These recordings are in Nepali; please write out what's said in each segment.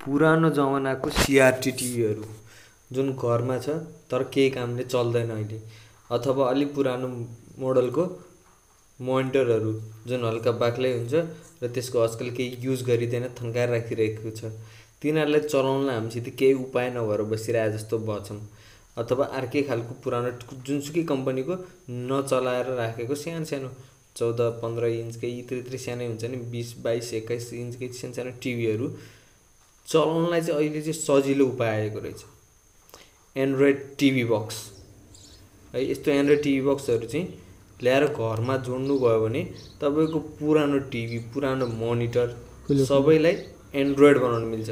पुरानो जमानाको सिआरटी टिभीहरू जुन घरमा छ तर केही कामले चल्दैन अहिले। अथवा अलिक पुरानो मोडलको मोनिटरहरू जुन हल्का बाक्लै हुन्छ र त्यसको आजकल केही युज गरिँदैन थन्काएर राखिरहेको छ। तिनीहरूलाई चलाउनलाई हामीसित केही उपाय नभएर बसिरहेको जस्तो भन्छौँ अथवा अर्कै खालको पुरानो जुनसुकै कम्पनीको नचलाएर राखेको सानो सानो चौध पन्ध्र इन्चकै यत्रो यत्रो सानै हुन्छ नि बिस बाइस एक्काइस इन्चकै सानो सानो टिभीहरू चलाउनलाई चाहिँ अहिले चाहिँ सजिलो उपाय आएको रहेछ। एन्ड्रोइड टिभी बक्स है यस्तो एन्ड्रोइड टिभी बक्सहरू चाहिँ ल्याएर घरमा जोड्नु गयो भने तपाईँको पुरानो टिभी पुरानो मोनिटर सबैलाई एन्ड्रोइड बनाउनु मिल्छ।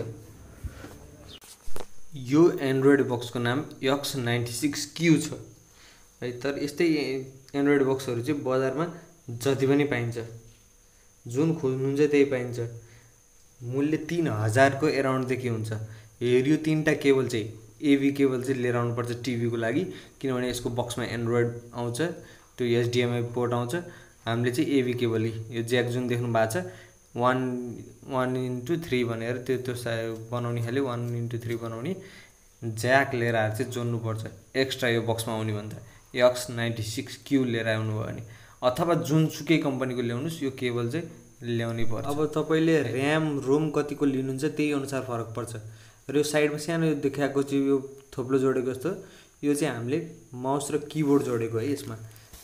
यो एन्ड्रोइड बक्सको नाम यक्स नाइन्टी सिक्स क्यु छ। है तर यस्तै एन्ड्रोइड बक्सहरू चाहिँ बजारमा जति पनि पाइन्छ। जुन खोज्नुहुन्छ त्यही पाइन्छ। मूल्य तिन हजारको एराउन्डदेखि हुन्छ। हेऱ्यो तिनवटा केबल चाहिँ एभी केबल चाहिँ लिएर आउनुपर्छ टिभीको लागि किनभने यसको बक्समा एन्ड्रोइड आउँछ त्यो एचडिएमआई पोर्ट आउँछ। हामीले चाहिँ एभी केबल यो ज्याक जुन देख्नु भएको छ वान वान इन्टु थ्री भनेर त्यो त्यो बनाउने खाले वान इन्टु थ्री बनाउने। ज्याक लिएर आएर चाहिँ जोड्नुपर्छ एक्स्ट्रा यो बक्समा आउने भन्दा। एक्स नाइन्टी सिक्स क्यु लिएर आउनुभयो भने। अथवा जुनसुकै कम्पनीको ल्याउनुहोस् यो केबल चाहिँ ल्याउनै पर्छ। अब तपाईँले ऱ्याम रोम कतिको लिनुहुन्छ त्यही अनुसार फरक पर्छ। र यो साइडमा सानो देखाएको चाहिँ यो थोप्लो जोडेको जस्तो यो चाहिँ हामीले माउस र किबोर्ड जोडेको है यसमा।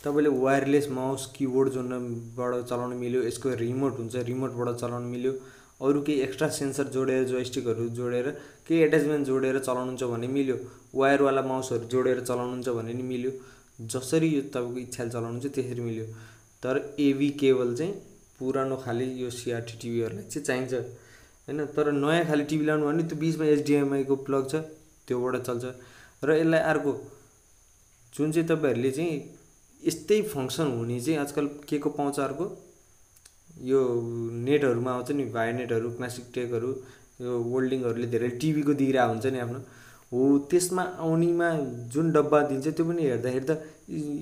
तपाईँले वायरलेस माउस किबोर्ड जोड्नबाट चलाउनु मिल्यो यसको रिमोट हुन्छ रिमोटबाट चलाउनु मिल्यो। अरू केही एक्स्ट्रा सेन्सर जोडेर जोइस्टिकहरू जोडेर केही एट्याचमेन्ट जोडेर चलाउनुहुन्छ भने मिल्यो। वायरवाला माउसहरू जोडेर चलाउनुहुन्छ भने नि मिल्यो। जसरी यो तपाईँको इच्छाले चलाउनुहुन्छ त्यसरी मिल्यो। तर एभी केबल चाहिँ पुरानो खाले यो सिआरटी टिभीहरूलाई चाहिँ चाहिन्छ। होइन तर नयाँ खाले टिभी ल्याउनु भने त्यो बिचमा एचडिएमआईको प्लग छ त्योबाट चल्छ। र यसलाई अर्को जुन चाहिँ तपाईँहरूले चाहिँ यस्तै फङ्सन हुने चाहिँ आजकल के को पाउँछ अर्को? यो नेटहरूमा आउँछ नि भाइ नेटहरू क्लासिक टेकहरू यो वर्ल्डिङहरूले धेरै टिभीको दिइरहेको हुन्छ नि आफ्नो। हो त्यसमा आउनेमा जुन डब्बा दिन्छ त्यो पनि हेर्दाखेरि त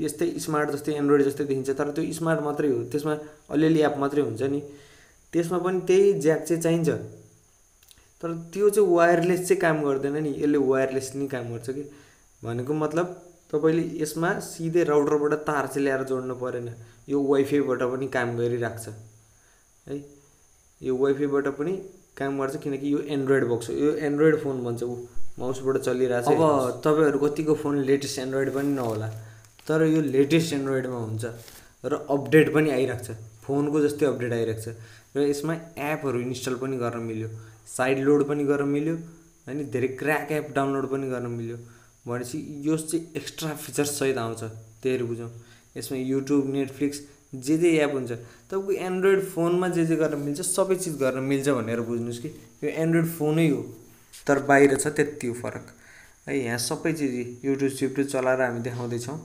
यस्तै स्मार्ट जस्तै एन्ड्रोइड जस्तै देखिन्छ तर त्यो स्मार्ट मात्रै हो। त्यसमा अलिअलि एप मात्रै हुन्छ नि। त्यसमा पनि त्यही ज्याक चाहिँ चाहिन्छ। तर त्यो चाहिँ वायरलेस चाहिँ काम गर्दैन नि। यसले वायरलेस नै काम गर्छ कि। भनेको मतलब तपाईँले यसमा सिधै राउटरबाट तार चाहिँ ल्याएर जोड्नु परेन। यो वाइफाईबाट पनि काम गरिरहेको छ। है? यो वाइफाईबाट पनि काम गर्छ किनकि यो एन्ड्रोइड बक्स हो। यो एन्ड्रोइड फोन भन्छ ऊ। माउसबाट चलिरहेको छ अब तपाईँहरू कतिको फोन लेटेस्ट एन्ड्रोइड पनि नहोला। तर यो लेटेस्ट एन्ड्रोइडमा हुन्छ। र अपडेट पनि आइरहेको छ। फोनको जस्तै अपडेट आइरहेको छ। र यसमा एपहरू इन्स्टल पनि गर्न मिल्यो। साइड लोड पनि गर्न मिल्यो। होइन धेरै क्र्याक एप डाउनलोड पनि गर्न मिल्यो। भनेपछि यो चाहिँ एक्स्ट्रा फिचर्ससहित आउँछ। त्यहीहरू बुझौँ। यसमा युट्युब नेटफ्लिक्स जे जे एप हुन्छ तपाईँको एन्ड्रोइड फोनमा जे जे गर्न मिल्छ सबै चिज गर्न मिल्छ भनेर बुझ्नुहोस् कि। यो एन्ड्रोइड फोनै हो तर बाहिर छ त्यति हो फरक। है यहाँ सबै चिज युट्युब सिट्युब चलाएर हामी देखाउँदैछौँ।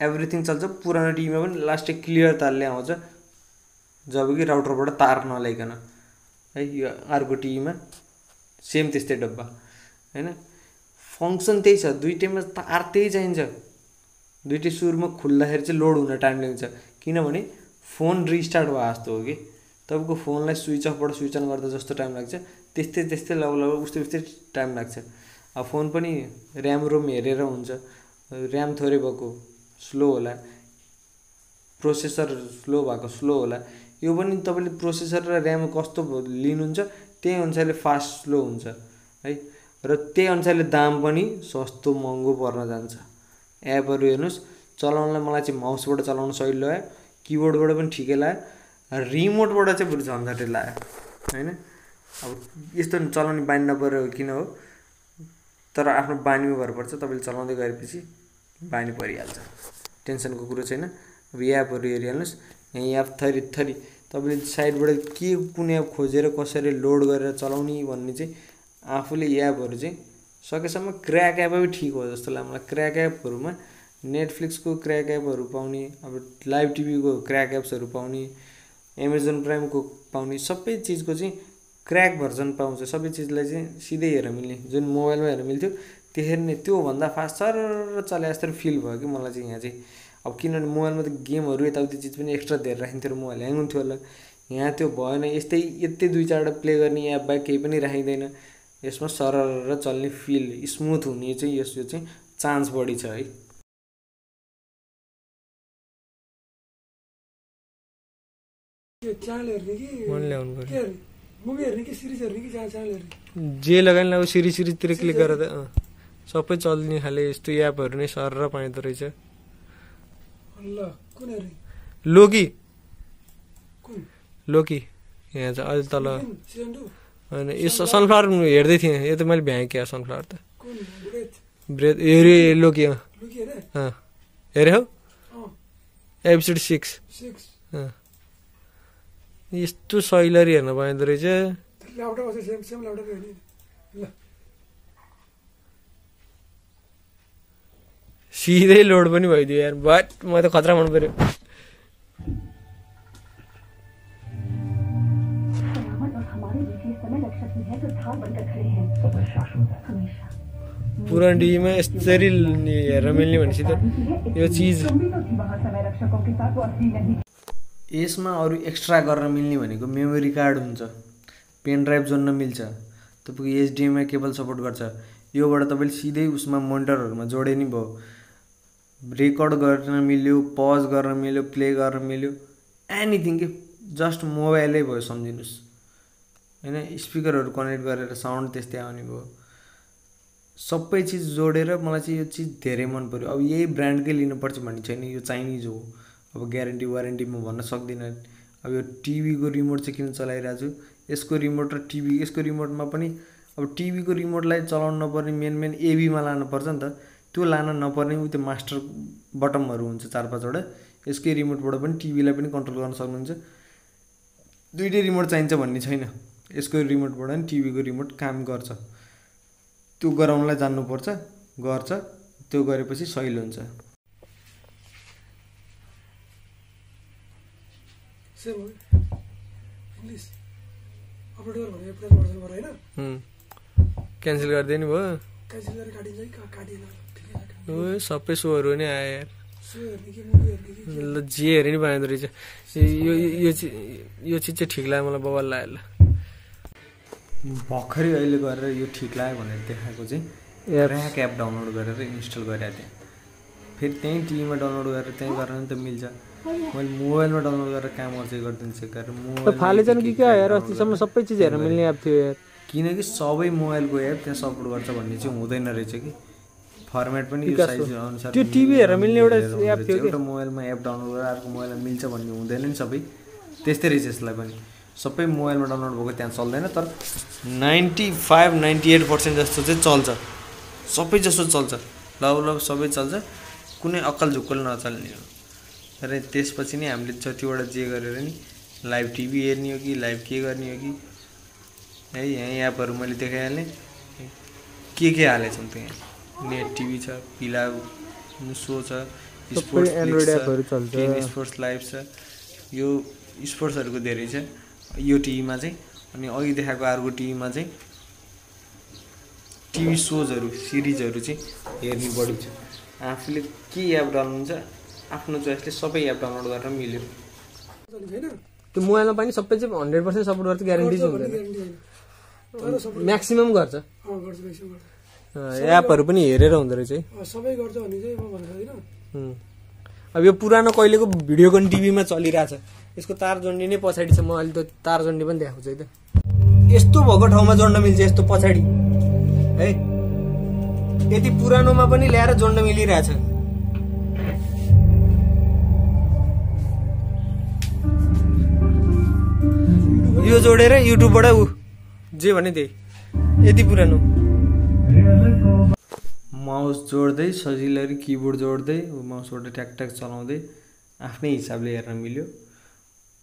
एभ्रिथिङ चल्छ पुरानो टिभीमा पनि लास्टै क्लियर तारले आउँछ जब कि राउटरबाट तार नल्याइकन। है यो अर्को टिभीमा सेम त्यस्तै डब्बा होइन? फङ्सन त्यही छ दुइटैमा तार त्यही चाहिन्छ। दुइटै सुरुमा खुल्दाखेरि चाहिँ लोड हुन टाइम लाग्छ किनभने फोन रिस्टार्ट भयो जस्तो हो कि। तपाईँको फोनलाई स्विच अफबाट स्विच अन गर्दा जस्तो टाइम लाग्छ। त्यस्तै त्यस्तै लगभग लगभग उस्तै उस्तै टाइम लाग्छ। अब फोन पनि ऱ्याम रोम हेरेर हुन्छ। ऱ्याम थोरै भएको स्लो होला। प्रोसेसर स्लो भएको स्लो होला। यो पनि तपाईँले प्रोसेसर र ऱ्याम कस्तो लिनुहुन्छ त्यही अनुसारले फास्ट स्लो हुन्छ। है? र त्यही अनुसारले दाम पनि सस्तो महँगो पर्न जान्छ। एपहरू हेर्नुहोस्। चलाउनलाई मलाई चाहिँ माउसबाट चलाउनु सजिलो लाग्यो किबोर्डबाट पनि ठिकै लाग्यो रिमोटबाट चाहिँ बरु झन्झटै लाग्यो होइन? अब यस्तो चलाउने बानी नपरेको किन हो? तर आफ्नो बानीमा भर पर्छ तपाईँले चलाउँदै गएपछि बानी परिहाल्छ। टेन्सनको कुरो छैन। अब एपहरू हेरिहाल्नुहोस्। यहाँ एप थरी थरी। तपाईँले साइडबाट के कुन एप खोजेर कसरी लोड गरेर चलाउने भन्ने चाहिँ आफूले एपहरू चाहिँ सकेसम्म क्र्याक एपै ठिक हो जस्तो लाग्छ मलाई। क्र्याक एपहरूमा नेटफ्लिक्सको क्र्याक एपहरू पाउने अब लाइभ टिभीको क्र्याक एप्सहरू पाउने एमाजोन प्राइमको पाउने सबै चिजको चाहिँ क्र्याक भर्जन पाउँछ। सबै चिजलाई चाहिँ सिधै हेरेर मिल्ने जुन मोबाइलमा हेरेर मिल्थ्यो त्यसरी नै त्योभन्दा फास्ट सर चले जस्तो फिल भयो कि मलाई चाहिँ यहाँ चाहिँ। अब किनभने मोबाइलमा त गेमहरू यताउति चिज पनि एक्स्ट्रा धेरै राखिन्थ्यो र मोबाइल ह्याङ हुन्थ्यो होला। यहाँ त्यो भएन यस्तै यस्तै दुई चारवटा प्ले गर्ने एप बाहेक केही पनि राखिँदैन। यसमा सरर चल्ने फिल स्मुथ हुने चाहिँ यस यो चाहिँ चान्स बढी छ है। जे लगायो नि अब सिरिज सिरिजतिर क्लिक गरेर त अँ, सबै चल्ने खाले यस्तो एपहरू नै सरर पाइँदो रहेछ लोकी। लोकी। यहाँ चाहिँ अहिले तल। होइन यो सनफ्लावर हेर्दै थिएँ यो त मैले भ्याएँ क्या सनफ्लावर त। कुन ब्रेथ हेरे लोकी अँ हेरे अँ हौ। अँ एपिसोड सिक्स सिक्स यस्तो सैलरी हेर्न पाइँदो रहेछ। ल्यापटप चाहिँ सेम सेम ल्यापटप हेर्ने। ल। सिधै लोड पनि भइदियो यार। बट म त खतरा मन पऱ्यो। सयामत और हमारे बीच ये समय लग सकती है जो धार बनकर खड़े हैं। सबै शाश्वत है हमेशा पुरानो टिभीमा यसरी नि- हेर्न मिल्ने भनेपछि त यो चिज यसमा अरू एक्स्ट्रा गर्न मिल्ने भनेको मेमोरी कार्ड हुन्छ पेन ड्राइभ जोड्न मिल्छ तपाईँको एचडिएमआई केबल सपोर्ट गर्छ योबाट तपाईँले सिधै उसमा मोनिटरहरूमा जोडे नि भयो। रेकर्ड गर्न मिल्यो पज गर्न मिल्यो प्ले गर्न मिल्यो एनिथिङ के जस्ट मोबाइलै भयो सम्झिनुहोस्। होइन स्पिकरहरू कनेक्ट गरेर साउन्ड त्यस्तै आउने भयो। सबै चिज जोडेर मलाई चाहिँ यो चिज धेरै मन पऱ्यो अब यही ब्रान्डकै लिनुपर्छ भन्ने छैन यो चाइनिज हो। अब ग्यारेन्टी वारेन्टी म भन्न सक्दिनँ। अब यो टिभीको रिमोट चाहिँ किन चलाइरहेको छु यसको रिमोट र टिभी यसको रिमोटमा पनि अब टिभीको रिमोटलाई चलाउनु नपर्ने मेन मेन एबीमा लानुपर्छ नि त। त्यो लान नपर्ने उ त्यो मास्टर बटमहरू हुन्छ चार पाँचवटा। यसकै रिमोटबाट पनि टिभीलाई पनि कन्ट्रोल गर्न सक्नुहुन्छ। दुइटै रिमोट चाहिन्छ भन्ने छैन। यसको रिमोटबाट पनि टिभीको रिमोट काम गर्छ। त्यो गराउनलाई जान्नुपर्छ गर्छ। त्यो गरेपछि सहिलो हुन्छ। सेम हो इङ्ग्लिस अपरेटर भने गर होइन क्यान्सल गरिदिनु भयो। क्यान्सल गरेर काटिन्छ कि काटिएन ठिकै सबै सोहरू नै आयो यार ल जे हेरे नि बनाइदो रहेछ। यो यो- यो चिज यो चिज चाहिँ ठिक लाग्यो मलाई बबाल लाग्यो ल भर्खरै अहिले गरेर यो ठिक लाग्यो भनेर देखाएको चाहिँ ऱ्याक एप डाउनलोड गरेर इन्स्टल गरेको थिएँ। फेरि त्यहीँ टिभीमा डाउनलोड गरेर त्यहीँ गरेर नि त मिल्छ। मैले मोबाइलमा डाउनलोड गरेर काम गर्छ गरिदिन्छु गरेर मोबाइल फालेछन् कि क्या यार अस्तिसम्म सबै चिज हेर्न मिल्ने एप थियो यार। किनकि सबै मोबाइलको एप त्यहाँ सपोर्ट गर्छ भन्ने चाहिँ हुँदैन रहेछ कि। फर्मेट पनि यो। साइज अनुसार त्यो TV हेरेर मिल्ने एउटा एप। थियो कि? एउटा मोबाइलमा एप डाउनलोड गरेर अर्को मोबाइलमा मिल्छ भन्ने हुँदैन नि सबै। त्यस्तै रहेछ यसलाई पनि। सबै मोबाइलमा डाउनलोड भएको त्यहाँ चल्दैन तर ninety five ninety eight percent जस्तो चाहिँ चल्छ। सबै जस्तो चल्छ। लभ लभ सबै चल्छ। कुनै अक्कल झुक्कल नचल्ने हो। र त्यसपछि नै हामीले जतिवटा जे गरेर नि लाइभ टिभी हेर्ने हो कि लाइभ के गर्ने हो कि है यहाँ एपहरू मैले देखाइहालेँ। के के हालेछौँ त यहाँ नेट टिभी छ पिला सो छ स्पोर्ट्स स्पोर्ट्स लाइभ छ। यो स्पोर्ट्सहरूको धेरै छ। यो टिभीमा चाहिँ अनि अघि देखाएको अर्को टिभीमा चाहिँ टिभी सोजहरू सिरिजहरू चाहिँ हेर्ने बढी छ। आफूले के एप डाउनलोड हुन्छ आफ्नो चोइसले सबै एप डाउनलोड गरेर मिल्यो। त्यो मोबाइलमा पनि सबै चाहिँ हन्ड्रेड पर्सेन्ट सपोर्ट गर्छ ग्यारेन्टी चाहिँ हुँदैन म्याक्सिमम् गर्छ। अँ गर्छ म्याक्सिमम गर्छ। अँ, एपहरू पनि हेरेर हुँदो रहेछ है। अब यो पुरानो कहिलेको भिडियोकन टिभीमा चलिरहेछ यसको तार जोड्ने नै पछाडि छ। म अहिले त तार जोड्ने पनि देखाउँछु है त। यस्तो भएको ठाउँमा जोड्न मिल्छ यस्तो पछाडि। है? यति पुरानोमा पनि ल्याएर जोड्न मिलिरहेछ। यो जोडेर युट्युबबाट ऊ जे भने त्यही यति पुरानो। माउस जोड्दै सजिलै किबोर्ड जोड्दै माउसबाट ट्याक ट्याक चलाउँदै आफ्नै हिसाबले हेर्न मिल्यो।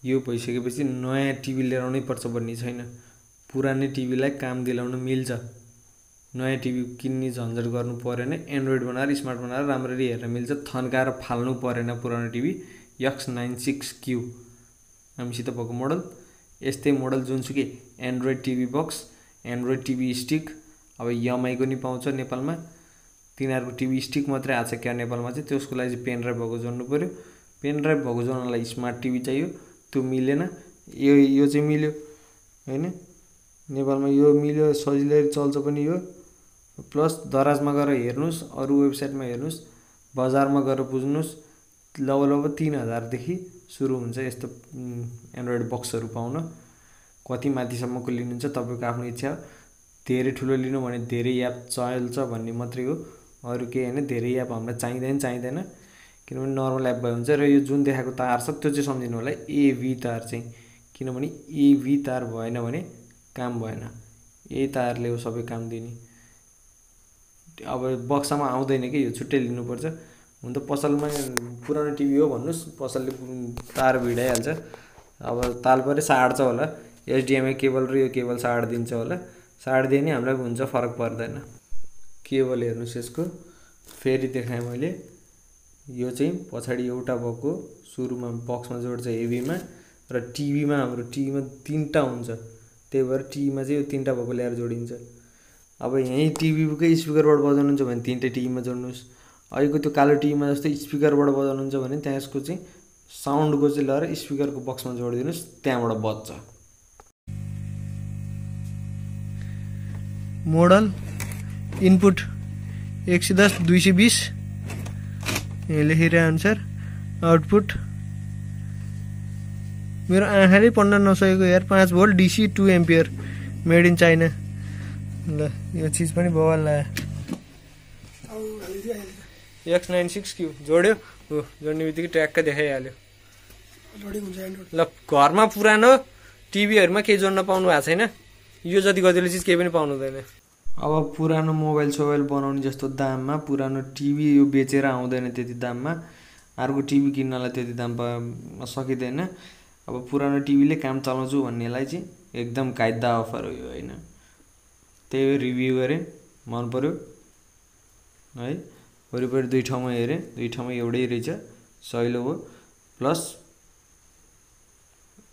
यो भइसकेपछि नयाँ टिभी लिएर आउनै पर्छ भन्ने छैन। पुरानै टिभीलाई काम दिलाउन मिल्छ। नयाँ टिभी किन्ने झन्झट गर्नु परेन। एन्ड्रोइड बनाएर स्मार्ट बनाएर राम्ररी हेर्न मिल्छ। थन्काएर फाल्नु परेन पुरानो TV. X nine six Q हामीसित भएको मोडल यस्तै मोडल जुनसुकै android TV box android TV stick अब यमाईको नि पाउँछ नेपालमा। तिनीहरूको टिभी स्टिक मात्रै आएको छ क्या नेपालमा चाहिँ त्यसको लागि चाहिँ पेन ड्राइभ भएको जोड्नु पऱ्यो पेन ड्राइभ भएको जोड्नलाई स्मार्ट टिभी चाहियो। त्यो मिलेन। यो यो चाहिँ मिल्यो होइन? नेपालमा यो मिल्यो सजिलै चल्छ पनि यो। प्लस दराजमा गएर हेर्नुहोस् अरू वेबसाइटमा हेर्नुहोस् बजारमा गएर बुझ्नुहोस् लगभग तिन हजारदेखि सुरु हुन्छ यस्तो एन्ड्रोइड बक्सहरू पाउन। कति माथिसम्मको लिनुहुन्छ तपाईँको आफ्नो इच्छा। धेरै ठुलो लिनु भने धेरै एप चल्छ भन्ने मात्रै हो। अरू केही होइन धेरै एप हामीलाई चाहिँदैन चाहिँदैन। किनभने नर्मल एप भए हुन्छ। र यो जुन देखाएको तार छ त्यो चाहिँ सम्झिनु होला। एभी तार चाहिँ। किनभने एभी तार भएन भने काम भएन। यही तारले हो सबै काम दिने। अब बक्सामा आउँदैन कि यो छुट्टै लिनुपर्छ। हुन त पसलमा पुरानो टिभी हो भन्नुहोस् पसलले तार भिडाइहाल्छ। अब ताल पऱ्यो साट्छ होला। एचडिएमआई केबल र यो केबल साटिदिन्छ होला। साटिदिए नि हामीलाई हुन्छ फरक पर्दैन। केबल हेर्नुहोस् यसको। फेरि देखाएँ मैले। यो चाहिँ पछाडि एउटा भएको सुरुमा बक्समा जोड्छ हेभीमा र टिभीमा हाम्रो टिभीमा तिनवटा हुन्छ। त्यही भएर टिभीमा चाहिँ यो तिनवटा भएको ल्याएर जोडिन्छ। अब यहीँ टिभीकै स्पिकरबाट बजाउनुहुन्छ भने तिनवटै टिभीमा जोड्नुहोस्। अहिलेको त्यो कालो टिभीमा जस्तै स्पिकरबाट बजाउनुहुन्छ भने त्यहाँ यसको चाहिँ साउन्डको चाहिँ लगेर स्पिकरको बक्समा जोडिदिनुहोस् त्यहाँबाट बज्छ। मोडल इनपुट एक सय दस दुई सय बिस। यहाँ लेखिरहे अनुसार आउटपुट। मेरो आँखाले पढ्न नसकेको यार पाँच volt DC two ampere made in China. ल यो चिज पनि बवाल लाग्यो। एक्स नाइन सिक्स क्यू जोड्यो। हो जोड्ने बित्तिकै ट्र्याक्क देखाइहाल्यो ल। घरमा पुरानो टिभीहरूमा केही जोड्न पाउनु भएको छैन यो जति गतिलो चिज केही पनि पाउनु हुँदैन अब पुरानो मोबाइल सोबाइल बनाउने जस्तो दाममा पुरानो टिभी यो बेचेर आउँदैन त्यति दाममा अर्को टिभी किन्नलाई त्यति दाम सकिँदैन अब पुरानो टिभीले काम चलाउँछु भन्नेलाई चाहिँ एकदम कायदा अफर हो यो होइन त्यही रिभ्यू गरेँ मन पऱ्यो है वरिपरि दुई ठाउँमा हेरेँ। दुई ठाउँमा एउटै रहेछ सहिलो हो। प्लस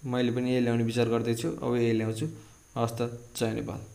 मैले पनि यही ल्याउने विचार गर्दैछु अब यही ल्याउँछु। हस् त जय नेपाल।